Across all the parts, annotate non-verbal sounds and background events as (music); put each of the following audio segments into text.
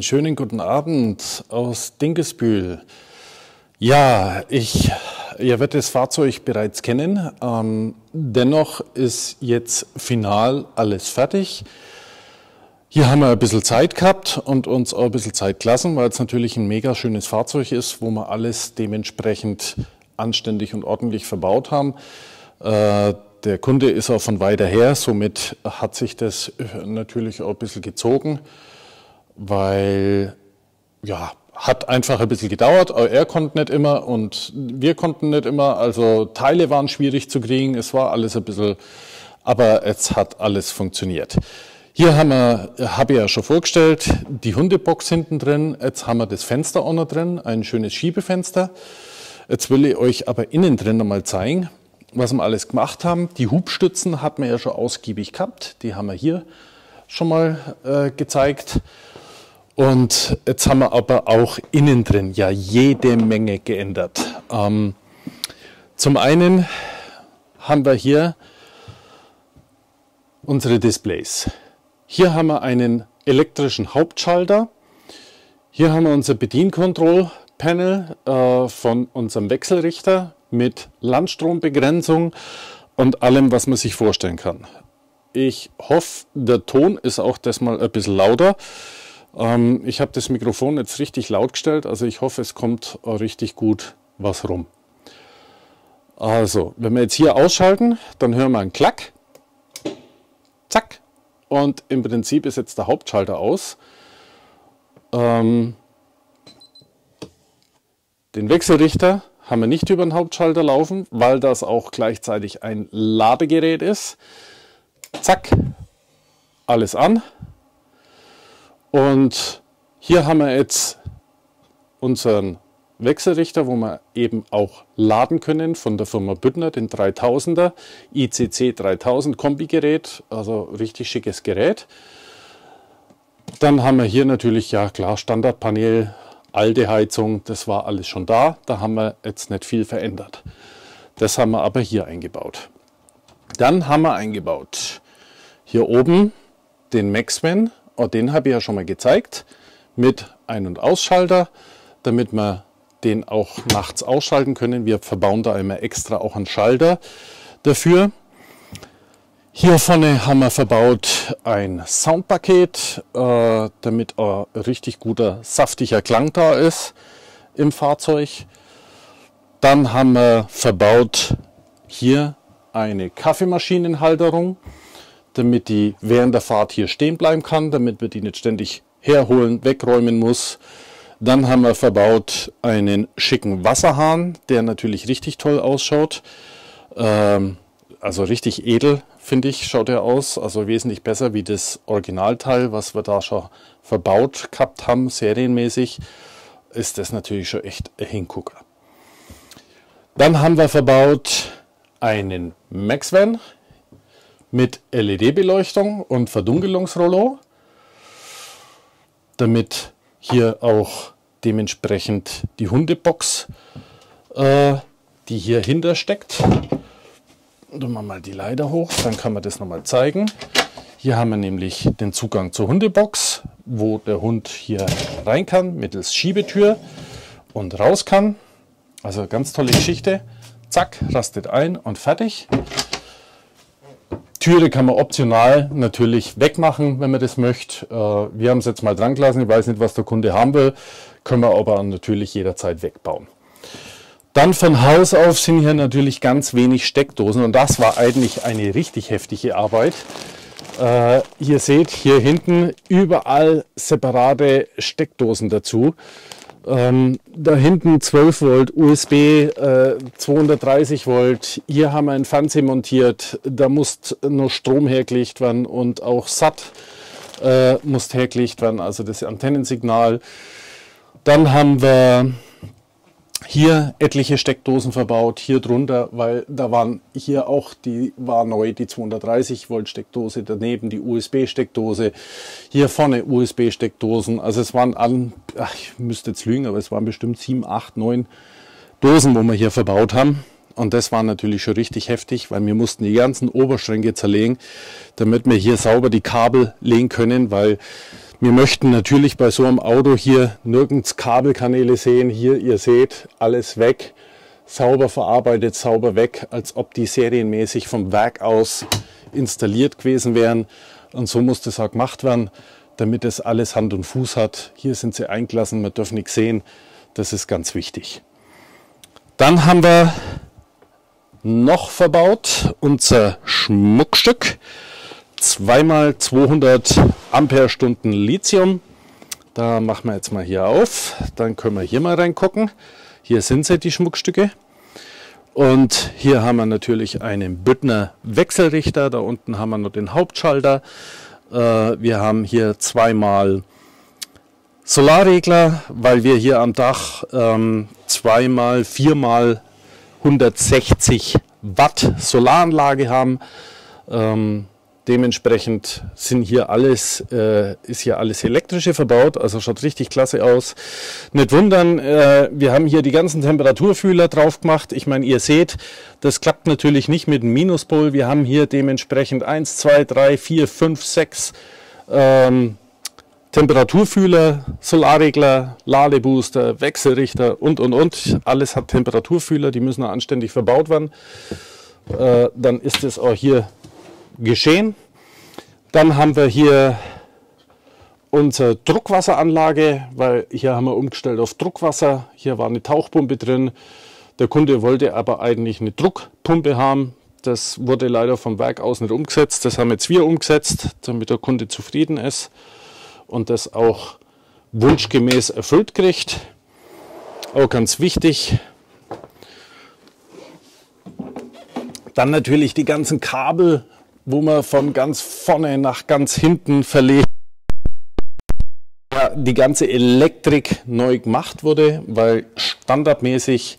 Einen schönen guten Abend aus Dinkesbühl. Ja, ich, ihr werdet das Fahrzeug bereits kennen. Ähm, dennoch ist jetzt final alles fertig. Hier haben wir ein bisschen Zeit gehabt und uns auch ein bisschen Zeit gelassen, weil es natürlich ein mega schönes Fahrzeug ist, wo wir alles dementsprechend anständig und ordentlich verbaut haben. Äh, der Kunde ist auch von weiter her, somit hat sich das natürlich auch ein bisschen gezogen, weil ja, hat einfach ein bisschen gedauert. Er konnte nicht immer und wir konnten nicht immer. Also Teile waren schwierig zu kriegen. Es war alles ein bisschen, aber es hat alles funktioniert. Hier haben wir, habe ich ja schon vorgestellt, die Hundebox hinten drin. Jetzt haben wir das Fenster auch noch drin, ein schönes Schiebefenster. Jetzt will ich euch aber innen drin nochmal zeigen, was wir alles gemacht haben. Die Hubstützen hatten wir ja schon ausgiebig gehabt. Die haben wir hier schon mal äh, gezeigt. Und jetzt haben wir aber auch innen drin ja jede Menge geändert. Ähm, zum einen haben wir hier unsere Displays. Hier haben wir einen elektrischen Hauptschalter. Hier haben wir unser Bedienkontrollpanel äh, von unserem Wechselrichter mit Landstrombegrenzung und allem, was man sich vorstellen kann. Ich hoffe, der Ton ist auch das mal ein bisschen lauter. Ähm, ich habe das Mikrofon jetzt richtig laut gestellt, also ich hoffe, es kommt richtig gut was rum. Also, wenn wir jetzt hier ausschalten, dann hören wir einen Klack. Zack. Und im Prinzip ist jetzt der Hauptschalter aus. Ähm, den Wechselrichter haben wir nicht über den Hauptschalter laufen, weil das auch gleichzeitig ein Ladegerät ist. Zack, alles an. Und hier haben wir jetzt unseren Wechselrichter, wo wir eben auch laden können von der Firma Büttner, den 3000er ICC 3000 Kombigerät, also richtig schickes Gerät. Dann haben wir hier natürlich, ja klar, Standardpanel, alte Heizung, das war alles schon da. Da haben wir jetzt nicht viel verändert. Das haben wir aber hier eingebaut. Dann haben wir eingebaut hier oben den Maxman Oh, den habe ich ja schon mal gezeigt mit Ein- und Ausschalter, damit wir den auch nachts ausschalten können. Wir verbauen da immer extra auch einen Schalter dafür. Hier vorne haben wir verbaut ein Soundpaket, äh, damit ein richtig guter, saftiger Klang da ist im Fahrzeug. Dann haben wir verbaut hier eine Kaffeemaschinenhalterung damit die während der Fahrt hier stehen bleiben kann, damit wir die nicht ständig herholen, wegräumen muss. Dann haben wir verbaut einen schicken Wasserhahn, der natürlich richtig toll ausschaut. Ähm, also richtig edel, finde ich, schaut er aus. Also wesentlich besser wie das Originalteil, was wir da schon verbaut gehabt haben, serienmäßig. Ist das natürlich schon echt ein Hingucker. Dann haben wir verbaut einen Maxvan mit LED-Beleuchtung und Verdunkelungsrollo, damit hier auch dementsprechend die Hundebox, äh, die hier hinter steckt. Tun wir mal die Leiter hoch, dann kann man das nochmal zeigen. Hier haben wir nämlich den Zugang zur Hundebox, wo der Hund hier rein kann mittels Schiebetür und raus kann. Also ganz tolle Geschichte. Zack, rastet ein und fertig. Türe kann man optional natürlich wegmachen, wenn man das möchte. Äh, wir haben es jetzt mal dran gelassen. Ich weiß nicht, was der Kunde haben will. Können wir aber natürlich jederzeit wegbauen. Dann von Haus auf sind hier natürlich ganz wenig Steckdosen und das war eigentlich eine richtig heftige Arbeit. Äh, ihr seht hier hinten überall separate Steckdosen dazu. Ähm, da hinten 12 Volt USB, äh, 230 Volt. Hier haben wir ein Fernseher montiert. Da muss noch Strom hergelegt werden und auch SAT äh, muss hergelegt werden, also das Antennensignal. Dann haben wir hier etliche Steckdosen verbaut, hier drunter, weil da waren hier auch, die war neu, die 230 Volt Steckdose, daneben die USB-Steckdose, hier vorne USB-Steckdosen, also es waren an, ach, ich müsste jetzt lügen, aber es waren bestimmt 7, 8, 9 Dosen, wo wir hier verbaut haben. Und das war natürlich schon richtig heftig, weil wir mussten die ganzen Oberschränke zerlegen, damit wir hier sauber die Kabel legen können, weil Wir möchten natürlich bei so einem Auto hier nirgends Kabelkanäle sehen. Hier, ihr seht, alles weg, sauber verarbeitet, sauber weg, als ob die serienmäßig vom Werk aus installiert gewesen wären. Und so muss das auch gemacht werden, damit es alles Hand und Fuß hat. Hier sind sie eingelassen, man darf nichts sehen. Das ist ganz wichtig. Dann haben wir noch verbaut unser Schmuckstück. Zweimal 200 Ampere-Stunden Lithium. Da machen wir jetzt mal hier auf. Dann können wir hier mal reingucken. Hier sind sie, die Schmuckstücke. Und hier haben wir natürlich einen Büttner Wechselrichter. Da unten haben wir noch den Hauptschalter. Äh, wir haben hier zweimal Solarregler, weil wir hier am Dach ähm, zweimal, viermal 160 Watt Solaranlage haben. Ähm, dementsprechend sind hier alles, äh, ist hier alles elektrische verbaut, also schaut richtig klasse aus. Nicht wundern, äh, wir haben hier die ganzen Temperaturfühler drauf gemacht. Ich meine, ihr seht, das klappt natürlich nicht mit dem Minuspol. Wir haben hier dementsprechend 1, 2, 3, 4, 5, 6 ähm, Temperaturfühler, Solarregler, Ladebooster, Wechselrichter und, und, und. Alles hat Temperaturfühler, die müssen anständig verbaut werden. Äh, dann ist es auch hier geschehen. Dann haben wir hier unsere Druckwasseranlage, weil hier haben wir umgestellt auf Druckwasser. Hier war eine Tauchpumpe drin. Der Kunde wollte aber eigentlich eine Druckpumpe haben. Das wurde leider vom Werk aus nicht umgesetzt. Das haben jetzt wir umgesetzt, damit der Kunde zufrieden ist und das auch wunschgemäß erfüllt kriegt. Auch ganz wichtig. Dann natürlich die ganzen Kabel, wo man von ganz vorne nach ganz hinten verlegt. Ja, die ganze Elektrik neu gemacht wurde, weil standardmäßig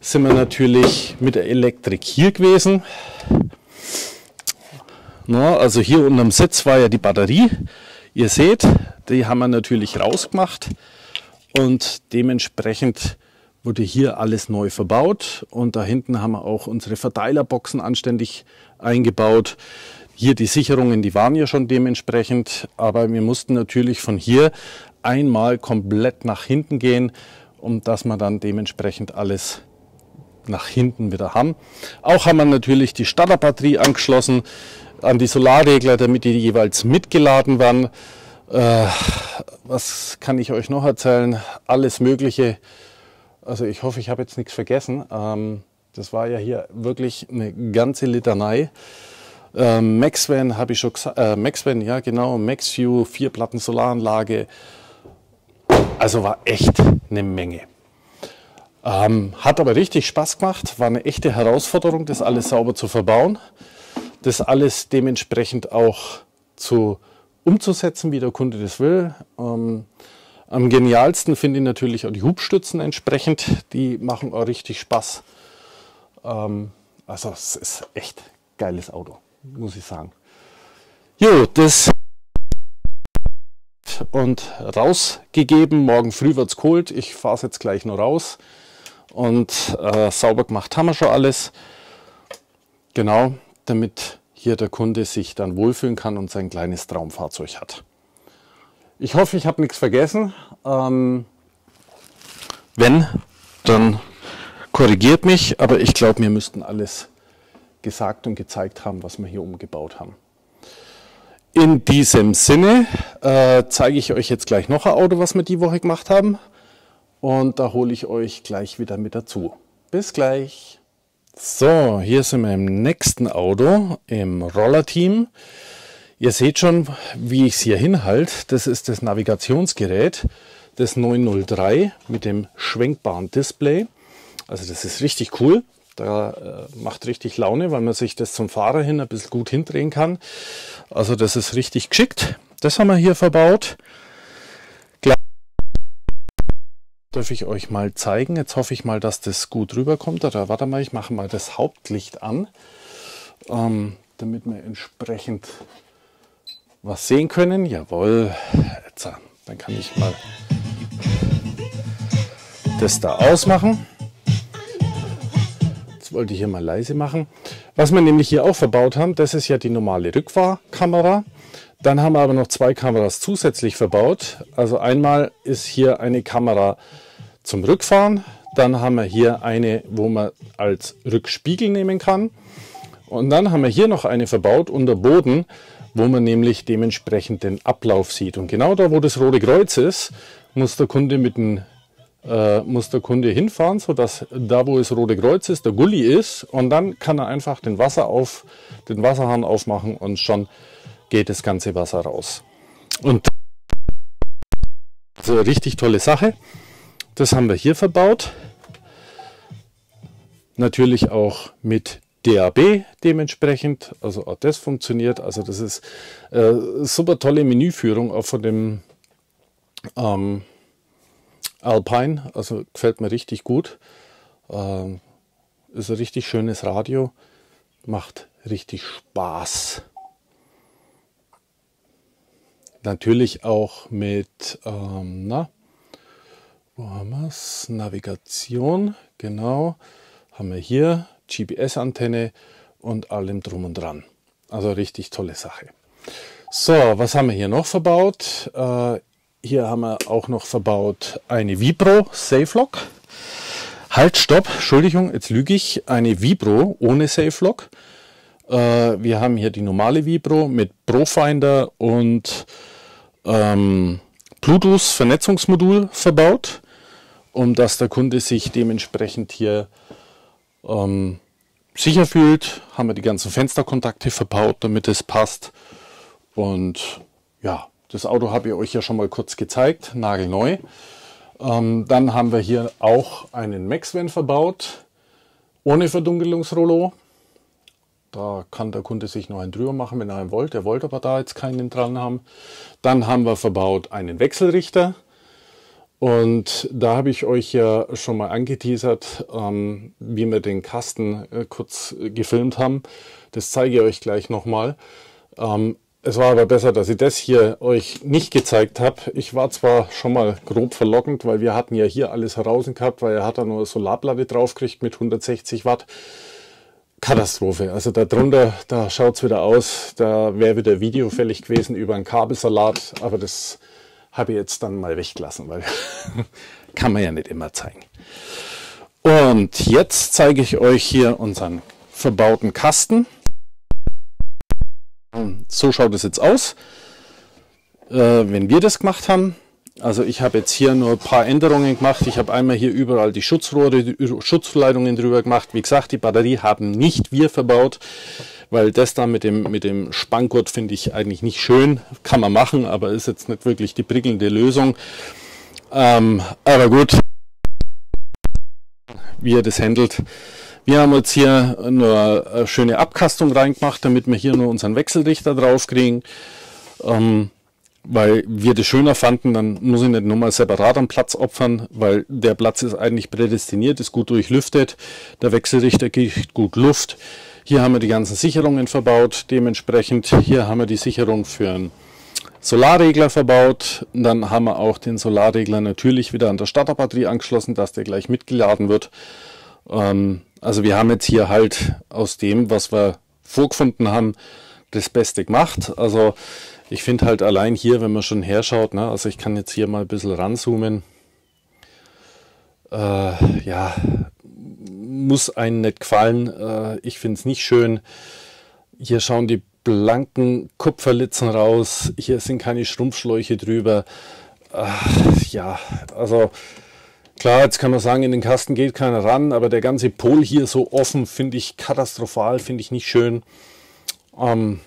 sind wir natürlich mit der Elektrik hier gewesen. Na, also hier unterm Sitz war ja die Batterie. Ihr seht, die haben wir natürlich rausgemacht und dementsprechend wurde hier alles neu verbaut und da hinten haben wir auch unsere Verteilerboxen anständig eingebaut. Hier die Sicherungen, die waren ja schon dementsprechend, aber wir mussten natürlich von hier einmal komplett nach hinten gehen, um dass wir dann dementsprechend alles nach hinten wieder haben. Auch haben wir natürlich die Starterbatterie angeschlossen an die Solarregler, damit die jeweils mitgeladen werden. Äh, was kann ich euch noch erzählen? Alles Mögliche. Also ich hoffe, ich habe jetzt nichts vergessen. Ähm, das war ja hier wirklich eine ganze Litanei. Ähm, Maxvan habe ich schon gesagt. Äh, Maxvan, ja genau. MaxView, vier Platten Solaranlage. Also war echt eine Menge. Ähm, hat aber richtig Spaß gemacht. War eine echte Herausforderung, das alles sauber zu verbauen das alles dementsprechend auch zu umzusetzen, wie der Kunde das will. Ähm, am genialsten finde ich natürlich auch die Hubstützen entsprechend. Die machen auch richtig Spaß. Ähm, also es ist echt geiles Auto, muss ich sagen. Jo, das und rausgegeben. Morgen früh wird es geholt. Ich fahre es jetzt gleich noch raus. Und äh, sauber gemacht haben wir schon alles. Genau, damit hier der Kunde sich dann wohlfühlen kann und sein kleines Traumfahrzeug hat. Ich hoffe, ich habe nichts vergessen. Ähm, wenn, dann korrigiert mich, aber ich glaube, wir müssten alles gesagt und gezeigt haben, was wir hier umgebaut haben. In diesem Sinne äh, zeige ich euch jetzt gleich noch ein Auto, was wir die Woche gemacht haben. Und da hole ich euch gleich wieder mit dazu. Bis gleich. So, hier sind wir im nächsten Auto, im Rollerteam. Ihr seht schon, wie ich es hier hinhalte. Das ist das Navigationsgerät des 903 mit dem schwenkbaren Display. Also das ist richtig cool. Da äh, macht richtig Laune, weil man sich das zum Fahrer hin ein bisschen gut hindrehen kann. Also das ist richtig geschickt. Das haben wir hier verbaut darf ich euch mal zeigen. Jetzt hoffe ich mal, dass das gut rüberkommt. Oder warte mal, ich mache mal das Hauptlicht an, ähm, damit wir entsprechend was sehen können. Jawohl, jetzt, dann kann ich mal das da ausmachen. Jetzt wollte ich hier mal leise machen. Was wir nämlich hier auch verbaut haben, das ist ja die normale Rückfahrkamera. Dann haben wir aber noch zwei Kameras zusätzlich verbaut. Also einmal ist hier eine Kamera zum Rückfahren. Dann haben wir hier eine, wo man als Rückspiegel nehmen kann. Und dann haben wir hier noch eine verbaut unter Boden, wo man nämlich dementsprechend den Ablauf sieht. Und genau da, wo das Rote Kreuz ist, muss der Kunde mit dem äh, muss der Kunde hinfahren, sodass da, wo das Rote Kreuz ist, der Gully ist. Und dann kann er einfach den, Wasser auf, den Wasserhahn aufmachen und schon geht das ganze Wasser raus. Und also richtig tolle Sache. Das haben wir hier verbaut. Natürlich auch mit DAB dementsprechend. Also auch das funktioniert. Also das ist äh, super tolle Menüführung auch von dem ähm, Alpine. Also gefällt mir richtig gut. Ähm, ist ein richtig schönes Radio. Macht richtig Spaß natürlich auch mit, ähm, na, wo haben wir es? Navigation, genau. Haben wir hier GPS-Antenne und allem drum und dran. Also richtig tolle Sache. So, was haben wir hier noch verbaut? Äh, hier haben wir auch noch verbaut eine Vibro Safe Lock. Halt, stopp, Entschuldigung, jetzt lüge ich. Eine Vibro ohne Safe Lock. Äh, wir haben hier die normale Vibro mit Profinder und ähm, Bluetooth-Vernetzungsmodul verbaut, um dass der Kunde sich dementsprechend hier ähm, sicher fühlt. Haben wir die ganzen Fensterkontakte verbaut, damit es passt. Und ja, das Auto habe ich euch ja schon mal kurz gezeigt, nagelneu. Ähm, dann haben wir hier auch einen Maxvan verbaut, ohne Verdunkelungsrollo. Da kann der Kunde sich noch einen drüber machen, wenn er einen wollte. Er wollte aber da jetzt keinen dran haben. Dann haben wir verbaut einen Wechselrichter. Und da habe ich euch ja schon mal angeteasert, ähm, wie wir den Kasten äh, kurz gefilmt haben. Das zeige ich euch gleich nochmal. Ähm, es war aber besser, dass ich das hier euch nicht gezeigt habe. Ich war zwar schon mal grob verlockend, weil wir hatten ja hier alles heraus gehabt, weil er hat da nur eine Solarplatte draufgekriegt mit 160 Watt. Katastrophe. Also da drunter, da schaut es wieder aus, da wäre wieder Video fällig gewesen über einen Kabelsalat, aber das habe ich jetzt dann mal weggelassen, weil (laughs) kann man ja nicht immer zeigen. Und jetzt zeige ich euch hier unseren verbauten Kasten. So schaut es jetzt aus, äh, wenn wir das gemacht haben. Also ich habe jetzt hier nur ein paar Änderungen gemacht. Ich habe einmal hier überall die Schutzrohre, die Schutzleitungen drüber gemacht. Wie gesagt, die Batterie haben nicht wir verbaut, weil das da mit dem, mit dem Spanngurt finde ich eigentlich nicht schön. Kann man machen, aber ist jetzt nicht wirklich die prickelnde Lösung. Ähm, aber gut, wie er das handelt. Wir haben jetzt hier nur eine schöne Abkastung reingemacht, damit wir hier nur unseren Wechselrichter drauf kriegen. Ähm, weil wir das schöner fanden, dann muss ich nicht nochmal separat am Platz opfern, weil der Platz ist eigentlich prädestiniert, ist gut durchlüftet, der Wechselrichter kriegt gut Luft. Hier haben wir die ganzen Sicherungen verbaut, dementsprechend hier haben wir die Sicherung für einen Solarregler verbaut. Dann haben wir auch den Solarregler natürlich wieder an der Starterbatterie angeschlossen, dass der gleich mitgeladen wird. Ähm, also wir haben jetzt hier halt aus dem, was wir vorgefunden haben, das Beste gemacht. Also ich finde halt allein hier, wenn man schon herschaut, ne, also ich kann jetzt hier mal ein bisschen ranzoomen, äh, ja, muss einem nicht gefallen. Äh, ich finde es nicht schön. Hier schauen die blanken Kupferlitzen raus. Hier sind keine Schrumpfschläuche drüber. Äh, ja, also klar, jetzt kann man sagen, in den Kasten geht keiner ran, aber der ganze Pol hier so offen finde ich katastrophal, finde ich nicht schön. Ähm,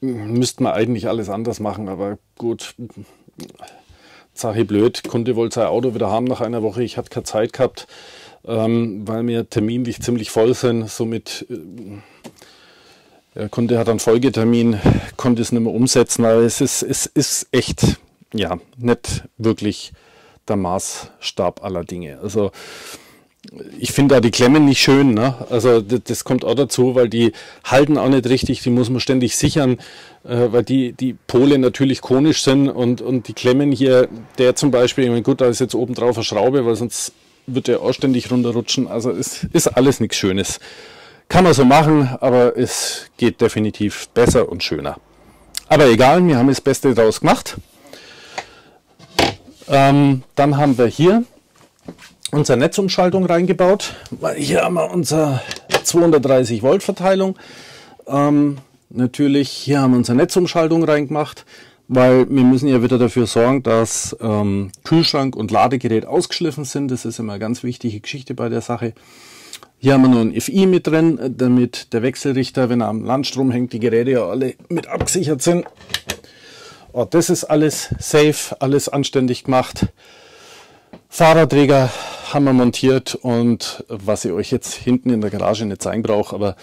müsste man eigentlich alles anders machen, aber gut. Sache blöd, Kunde wollte sein Auto wieder haben nach einer Woche. Ich hatte keine Zeit gehabt, ähm, weil wir terminlich ziemlich voll sind. Somit, äh, Kunde hat einen Folgetermin, konnte es nicht mehr umsetzen, aber es ist, es ist echt, ja, nicht wirklich der Maßstab aller Dinge. Also, ich finde da die Klemmen nicht schön. Ne? Also das, das, kommt auch dazu, weil die halten auch nicht richtig, die muss man ständig sichern, äh, weil die, die Pole natürlich konisch sind und, und die Klemmen hier, der zum Beispiel, ich meine, gut, da ist jetzt oben drauf eine Schraube, weil sonst wird der auch ständig runterrutschen. Also es ist alles nichts Schönes. Kann man so machen, aber es geht definitiv besser und schöner. Aber egal, wir haben das Beste daraus gemacht. Ähm, dann haben wir hier unsere Netzumschaltung reingebaut, hier haben wir unsere 230 Volt Verteilung. Ähm, natürlich, hier haben wir unsere Netzumschaltung reingemacht, weil wir müssen ja wieder dafür sorgen, dass ähm, Kühlschrank und Ladegerät ausgeschliffen sind. Das ist immer eine ganz wichtige Geschichte bei der Sache. Hier haben wir noch ein FI mit drin, damit der Wechselrichter, wenn er am Landstrom hängt, die Geräte ja alle mit abgesichert sind. Oh, das ist alles safe, alles anständig gemacht. Fahrradträger haben wir montiert und was ich euch jetzt hinten in der Garage nicht zeigen brauche, aber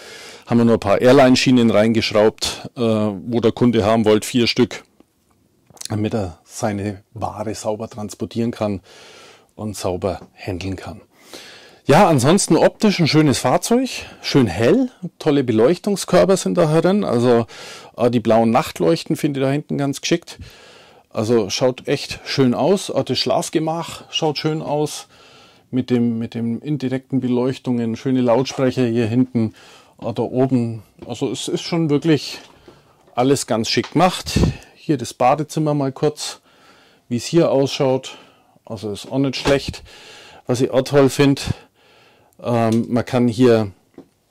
haben wir nur ein paar Airline-Schienen reingeschraubt, äh, wo der Kunde haben wollte, vier Stück, damit er seine Ware sauber transportieren kann und sauber handeln kann. Ja, ansonsten optisch ein schönes Fahrzeug, schön hell, tolle Beleuchtungskörper sind da herin, also äh, die blauen Nachtleuchten finde ich da hinten ganz geschickt. Also schaut echt schön aus, auch das Schlafgemach schaut schön aus mit dem, mit dem indirekten Beleuchtungen, schöne Lautsprecher hier hinten, äh, da oben. Also es ist schon wirklich alles ganz schick gemacht. Hier das Badezimmer mal kurz, wie es hier ausschaut. Also ist auch nicht schlecht. Was ich auch toll finde, ähm, man kann hier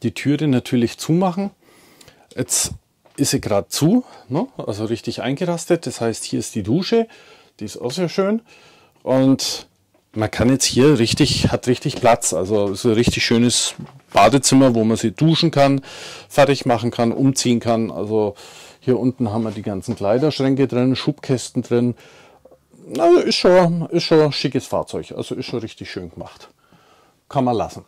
die Türe natürlich zumachen. Jetzt ist sie gerade zu, ne? also richtig eingerastet. Das heißt, hier ist die Dusche, die ist auch sehr schön. Und man kann jetzt hier richtig, hat richtig Platz. Also so ein richtig schönes Badezimmer, wo man sie duschen kann, fertig machen kann, umziehen kann. Also hier unten haben wir die ganzen Kleiderschränke drin, Schubkästen drin. Also ist schon, ist schon ein schickes Fahrzeug. Also ist schon richtig schön gemacht. Kann man lassen.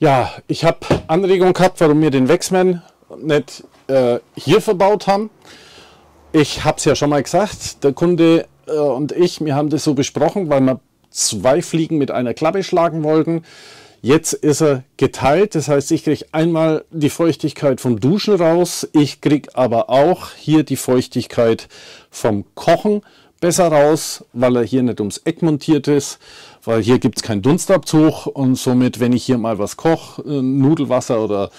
Ja, ich habe Anregungen gehabt, warum wir den Wexman nicht äh, hier verbaut haben. Ich habe es ja schon mal gesagt, der Kunde äh, und ich, wir haben das so besprochen, weil wir zwei Fliegen mit einer Klappe schlagen wollten. Jetzt ist er geteilt, das heißt, ich kriege einmal die Feuchtigkeit vom Duschen raus, ich kriege aber auch hier die Feuchtigkeit vom Kochen besser raus, weil er hier nicht ums Eck montiert ist weil hier gibt es keinen Dunstabzug und somit, wenn ich hier mal was koche, äh, Nudelwasser oder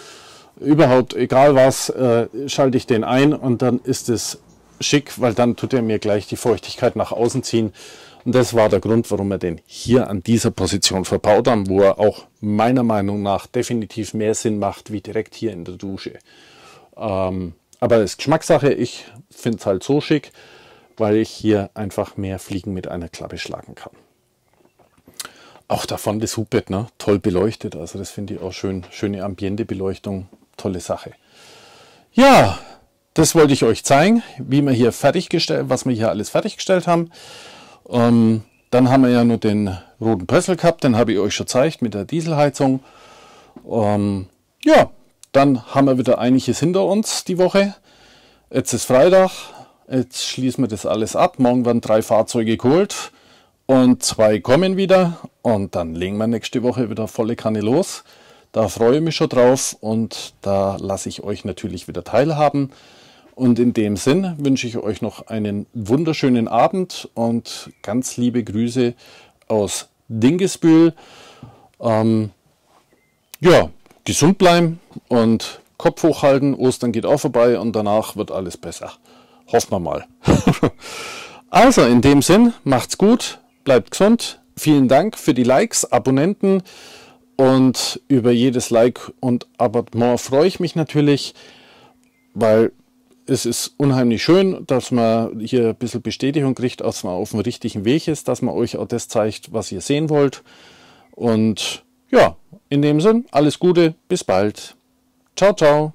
überhaupt egal was, äh, schalte ich den ein und dann ist es schick, weil dann tut er mir gleich die Feuchtigkeit nach außen ziehen. Und das war der Grund, warum wir den hier an dieser Position verbaut haben, wo er auch meiner Meinung nach definitiv mehr Sinn macht, wie direkt hier in der Dusche. Ähm, aber das ist Geschmackssache. Ich finde es halt so schick, weil ich hier einfach mehr Fliegen mit einer Klappe schlagen kann. Auch davon das Hubbett, ne? toll beleuchtet. Also das finde ich auch schön. Schöne Ambientebeleuchtung, tolle Sache. Ja, das wollte ich euch zeigen, wie wir hier fertiggestellt, was wir hier alles fertiggestellt haben. Ähm, dann haben wir ja nur den roten Pressel gehabt, den habe ich euch schon gezeigt mit der Dieselheizung. Ähm, ja, dann haben wir wieder einiges hinter uns die Woche. Jetzt ist Freitag, jetzt schließen wir das alles ab. Morgen werden drei Fahrzeuge geholt und zwei kommen wieder und dann legen wir nächste Woche wieder volle Kanne los. Da freue ich mich schon drauf und da lasse ich euch natürlich wieder teilhaben. Und in dem Sinn wünsche ich euch noch einen wunderschönen Abend und ganz liebe Grüße aus Dingesbühl. Ähm, ja, gesund bleiben und Kopf hochhalten. Ostern geht auch vorbei und danach wird alles besser. Hoffen wir mal. (laughs) also in dem Sinn, macht's gut, bleibt gesund. Vielen Dank für die Likes, Abonnenten und über jedes Like und Abonnement freue ich mich natürlich, weil es ist unheimlich schön, dass man hier ein bisschen Bestätigung kriegt, dass man auf dem richtigen Weg ist, dass man euch auch das zeigt, was ihr sehen wollt. Und ja, in dem Sinn, alles Gute, bis bald. Ciao, ciao.